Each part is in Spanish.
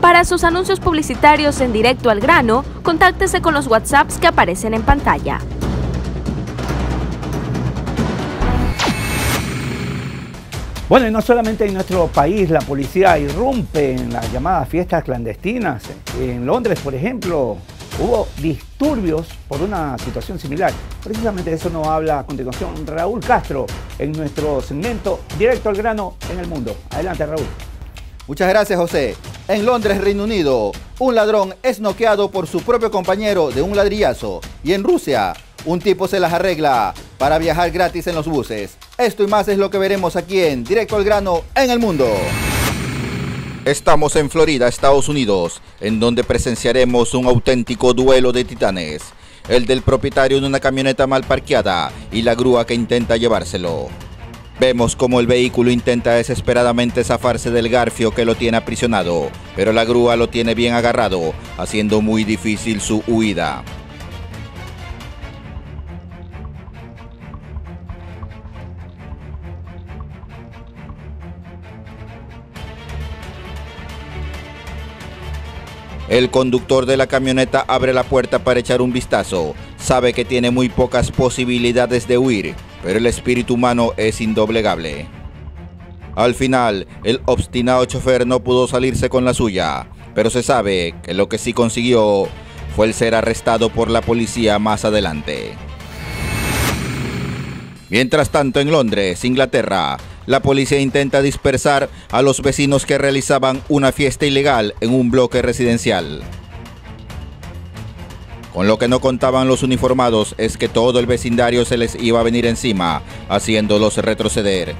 Para sus anuncios publicitarios en directo al grano, contáctese con los WhatsApps que aparecen en pantalla. Bueno, y no solamente en nuestro país la policía irrumpe en las llamadas fiestas clandestinas. En Londres, por ejemplo, hubo disturbios por una situación similar. Precisamente de eso nos habla a continuación Raúl Castro en nuestro segmento Directo al grano en el mundo. Adelante, Raúl. Muchas gracias, José. En Londres, Reino Unido, un ladrón es noqueado por su propio compañero de un ladrillazo. Y en Rusia, un tipo se las arregla para viajar gratis en los buses. Esto y más es lo que veremos aquí en Directo al Grano en el Mundo. Estamos en Florida, Estados Unidos, en donde presenciaremos un auténtico duelo de titanes. El del propietario de una camioneta mal parqueada y la grúa que intenta llevárselo. Vemos como el vehículo intenta desesperadamente zafarse del garfio que lo tiene aprisionado, pero la grúa lo tiene bien agarrado, haciendo muy difícil su huida. El conductor de la camioneta abre la puerta para echar un vistazo. Sabe que tiene muy pocas posibilidades de huir, pero el espíritu humano es indoblegable. Al final, el obstinado chofer no pudo salirse con la suya, pero se sabe que lo que sí consiguió fue el ser arrestado por la policía más adelante. Mientras tanto, en Londres, Inglaterra, la policía intenta dispersar a los vecinos que realizaban una fiesta ilegal en un bloque residencial. Con lo que no contaban los uniformados es que todo el vecindario se les iba a venir encima, haciéndolos retroceder.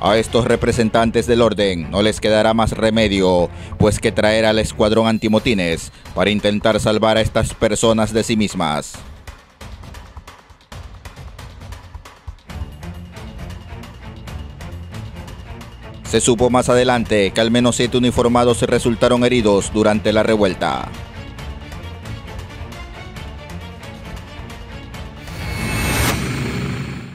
A estos representantes del orden no les quedará más remedio, pues que traer al escuadrón antimotines para intentar salvar a estas personas de sí mismas. Se supo más adelante que al menos siete uniformados resultaron heridos durante la revuelta.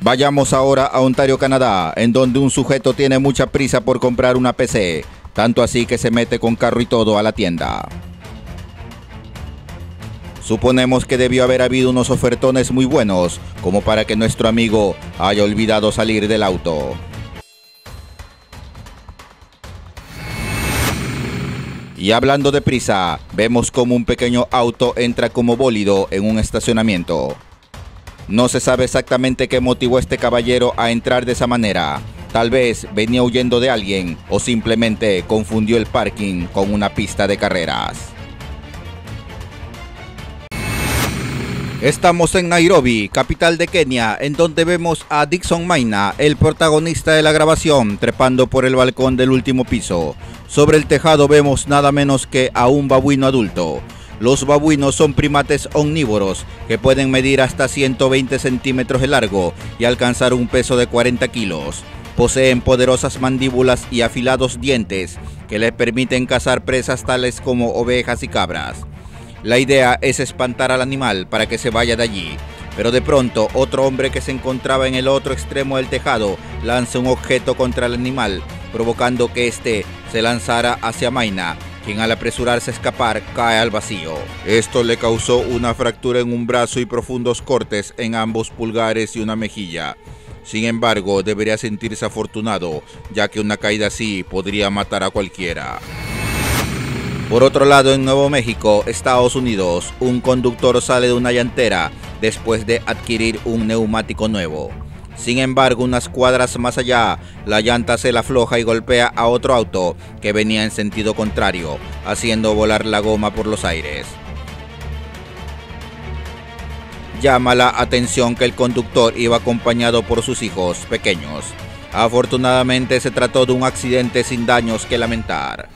Vayamos ahora a Ontario, Canadá, en donde un sujeto tiene mucha prisa por comprar una PC, tanto así que se mete con carro y todo a la tienda. Suponemos que debió haber habido unos ofertones muy buenos, como para que nuestro amigo haya olvidado salir del auto. Y hablando de prisa, vemos como un pequeño auto entra como bólido en un estacionamiento. No se sabe exactamente qué motivó este caballero a entrar de esa manera. Tal vez venía huyendo de alguien o simplemente confundió el parking con una pista de carreras. Estamos en Nairobi, capital de Kenia, en donde vemos a Dixon Maina, el protagonista de la grabación, trepando por el balcón del último piso. Sobre el tejado vemos nada menos que a un babuino adulto. Los babuinos son primates omnívoros que pueden medir hasta 120 centímetros de largo y alcanzar un peso de 40 kilos. Poseen poderosas mandíbulas y afilados dientes que les permiten cazar presas tales como ovejas y cabras. La idea es espantar al animal para que se vaya de allí. Pero de pronto otro hombre que se encontraba en el otro extremo del tejado lanza un objeto contra el animal, provocando que éste se lanzara hacia Maina, quien al apresurarse a escapar cae al vacío. Esto le causó una fractura en un brazo y profundos cortes en ambos pulgares y una mejilla. Sin embargo, debería sentirse afortunado, ya que una caída así podría matar a cualquiera. Por otro lado, en Nuevo México, Estados Unidos, un conductor sale de una llantera después de adquirir un neumático nuevo. Sin embargo, unas cuadras más allá, la llanta se la afloja y golpea a otro auto que venía en sentido contrario, haciendo volar la goma por los aires. Llama la atención que el conductor iba acompañado por sus hijos pequeños. Afortunadamente se trató de un accidente sin daños que lamentar.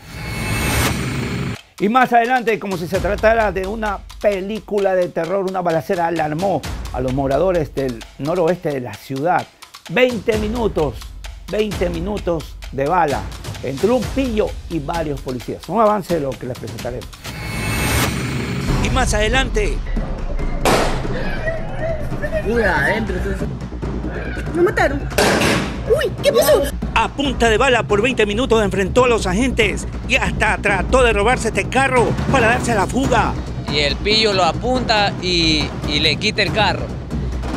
Y más adelante, como si se tratara de una película de terror, una balacera alarmó a los moradores del noroeste de la ciudad. 20 minutos, 20 minutos de bala entre un pillo y varios policías. Un avance de lo que les presentaremos. Y más adelante. Uy, adentro. Me mataron. Uy, ¿qué pasó? A punta de bala por 20 minutos enfrentó a los agentes y hasta trató de robarse este carro para darse a la fuga. Y el pillo lo apunta y, y le quita el carro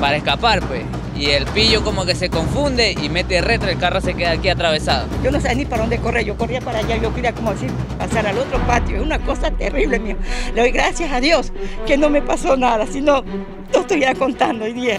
para escapar, pues. Y el pillo como que se confunde y mete retro, el carro se queda aquí atravesado. Yo no sabía ni para dónde correr, yo corría para allá, yo quería como decir, pasar al otro patio, es una cosa terrible mío. Le doy gracias a Dios que no me pasó nada, si no, no estuviera contando hoy día.